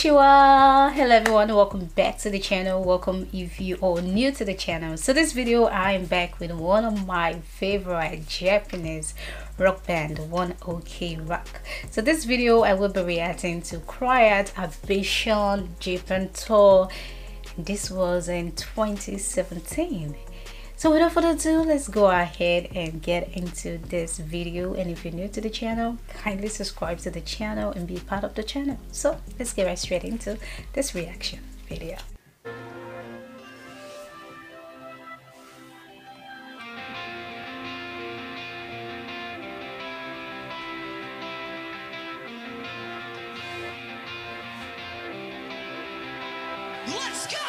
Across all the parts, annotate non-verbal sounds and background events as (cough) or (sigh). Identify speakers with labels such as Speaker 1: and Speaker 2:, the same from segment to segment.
Speaker 1: Konnichiwa! Hello everyone, welcome back to the channel. Welcome if you are new to the channel. So this video I am back with one of my favorite Japanese rock band, One OK Rock. So this video I will be reacting to Quiet Ambition Japan Tour. This was in 2017 so without further ado let's go ahead and get into this video. And if you're new to the channel kindly subscribe to the channel and be part of the channel. So let's get right straight into this reaction video. Let's go!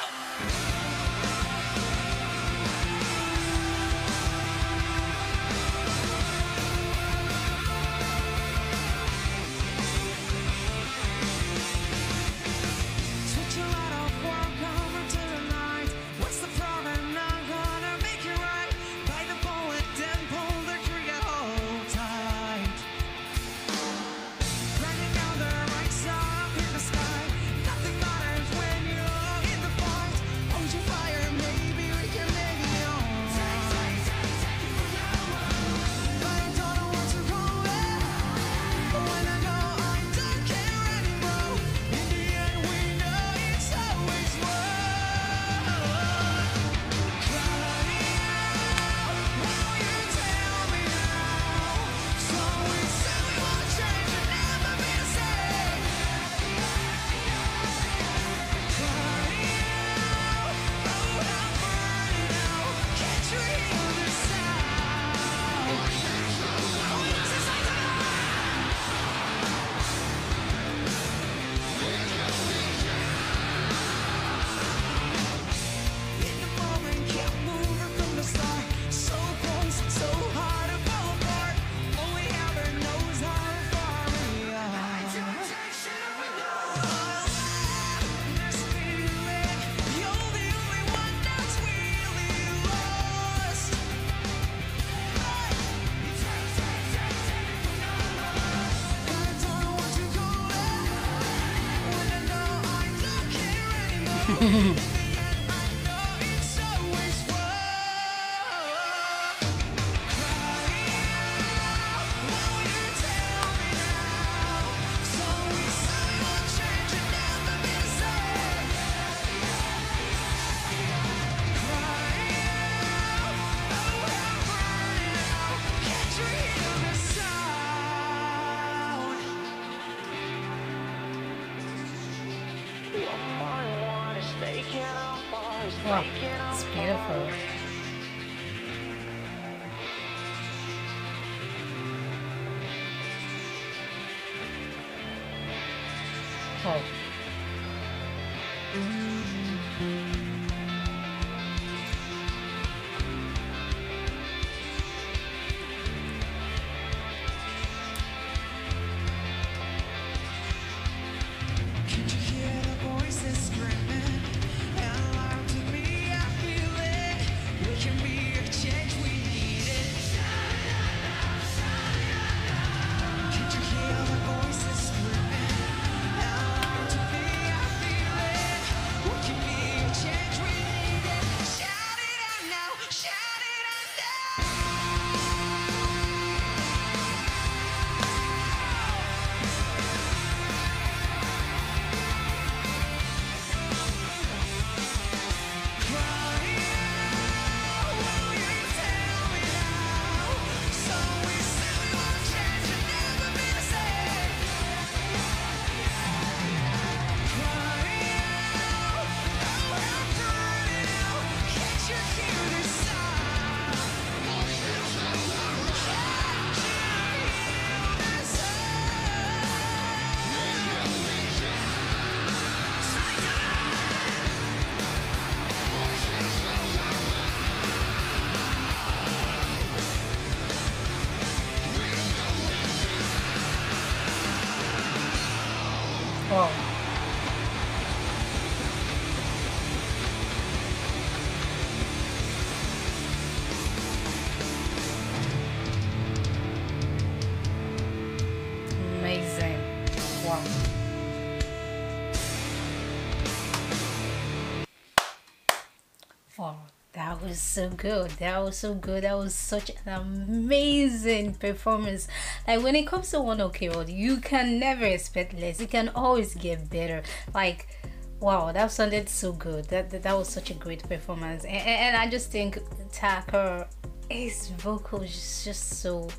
Speaker 1: Mm-hmm. (laughs) Wow, it's beautiful. Oh.
Speaker 2: That was so good. That was so good. That was such an amazing performance. Like when it comes to one OK Rock, you can never expect less. You can always get better. Like wow, that sounded so good. That that, that was such a great performance. And, and I just think Taka, his vocal is just so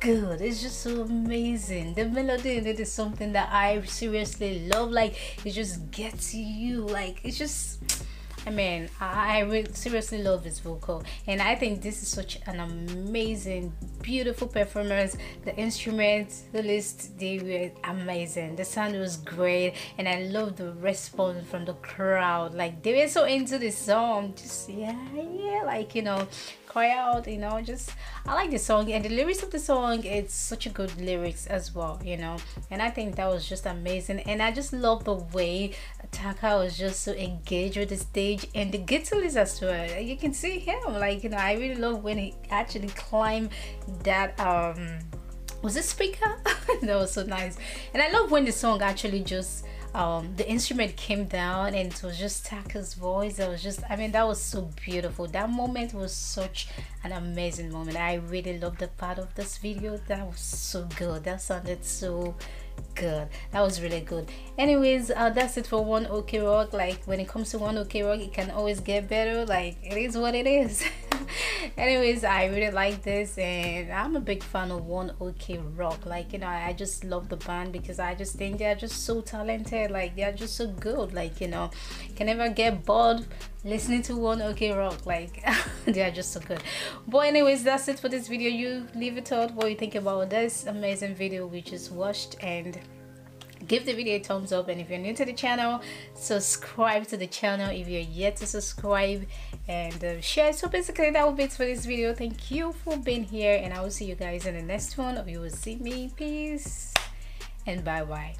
Speaker 2: good. It's just so amazing. The melody in it is something that I seriously love. Like it just gets you. Like it's just I mean, I, really seriously love his vocal, and I think this is such an amazing, beautiful performance. The instruments, the list, they were amazing. The sound was great, and I love the response from the crowd. Like they were so into the song, just yeah, yeah, like you know, cry out, you know, just I like the song and the lyrics of the song. It's such a good lyrics as well, you know, and I think that was just amazing. And I just love the way Taka was just so engaged with the stage and the guitarist as well. You can see him, like you know, I really love when he actually climbed that um was it speaker (laughs) that was so nice and i love when the song actually just um, the instrument came down and it was just Taka's voice. That was just, I mean, that was so beautiful. That moment was such an amazing moment. I really loved the part of this video. That was so good. That sounded so good that was really good anyways uh, that's it for one ok rock like when it comes to one ok rock it can always get better like it is what it is (laughs) (laughs) anyways i really like this and i'm a big fan of one ok rock. Like you know i just love the band because i just think they're just so talented. Like they're just so good. Like you know can never get bored listening to one ok rock. Like (laughs) they are just so good. But anyways that's it for this video. You leave it out. What you think about this amazing video we just watched and give the video a thumbs up and if you're new to the channel subscribe to the channel if you're yet to subscribe and uh, share. So basically that will be it for this video. Thank you for being here and i will see you guys in the next one. Or you will see me. Peace and bye bye